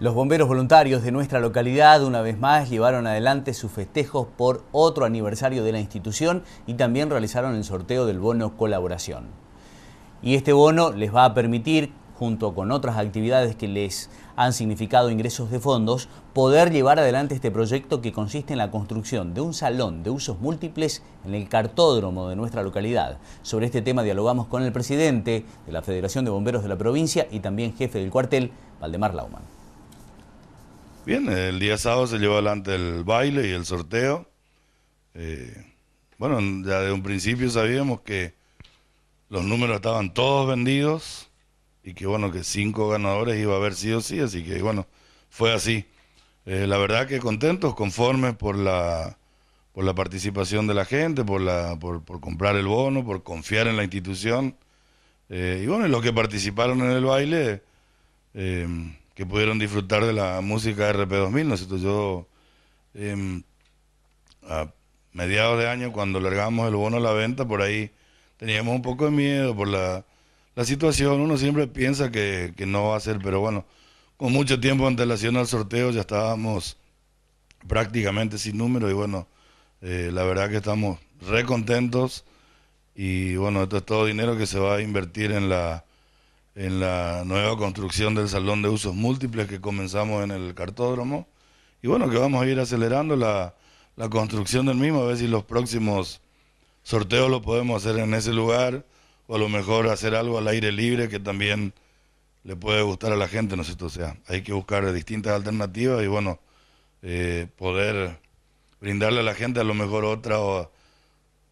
Los bomberos voluntarios de nuestra localidad una vez más llevaron adelante sus festejos por otro aniversario de la institución y también realizaron el sorteo del bono colaboración. Y este bono les va a permitir, junto con otras actividades que les han significado ingresos de fondos, poder llevar adelante este proyecto que consiste en la construcción de un salón de usos múltiples en el cartódromo de nuestra localidad. Sobre este tema dialogamos con el presidente de la Federación de Bomberos de la provincia y también jefe del cuartel, Valdemar Lauman. Bien, el día sábado se llevó adelante el baile y el sorteo. Eh, bueno, ya de un principio sabíamos que los números estaban todos vendidos y que bueno, que cinco ganadores iba a haber sido sí, así que bueno, fue así. Eh, la verdad que contentos, conformes por la, por la participación de la gente, por, la, por, comprar el bono, por confiar en la institución. Eh, y bueno, los que participaron en el baile, que pudieron disfrutar de la música RP2000, ¿no? Yo, em, a mediados de año, cuando largamos el bono a la venta, por ahí teníamos un poco de miedo por la, situación. Uno siempre piensa que, no va a ser, pero bueno, con mucho tiempo de antelación al sorteo ya estábamos prácticamente sin número y bueno, eh, la verdad que estamos re contentos y bueno, esto es todo dinero que se va a invertir en la en la nueva construcción del salón de usos múltiples que comenzamos en el cartódromo. Y bueno, que vamos a ir acelerando la, construcción del mismo, a ver si los próximos sorteos lo podemos hacer en ese lugar, o a lo mejor hacer algo al aire libre que también le puede gustar a la gente, ¿no sé O sea, hay que buscar distintas alternativas y bueno, eh, poder brindarle a la gente a lo mejor otra,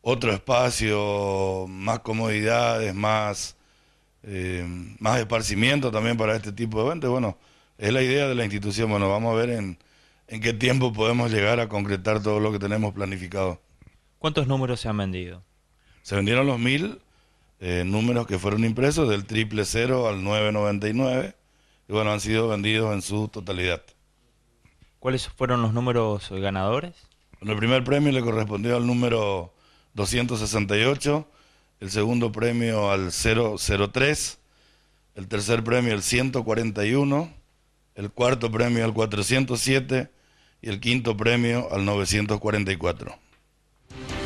otro espacio, más comodidades, más eh, más esparcimiento también para este tipo de eventos. Bueno, es la idea de la institución. Bueno, vamos a ver en, en qué tiempo podemos llegar a concretar todo lo que tenemos planificado. ¿Cuántos números se han vendido? Se vendieron los mil eh, números que fueron impresos del triple cero al 999 y bueno, han sido vendidos en su totalidad. ¿Cuáles fueron los números ganadores? el primer premio le correspondió al número 268 el segundo premio al 003, el tercer premio al 141, el cuarto premio al 407 y el quinto premio al 944.